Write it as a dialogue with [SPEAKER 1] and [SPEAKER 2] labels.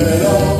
[SPEAKER 1] Angelo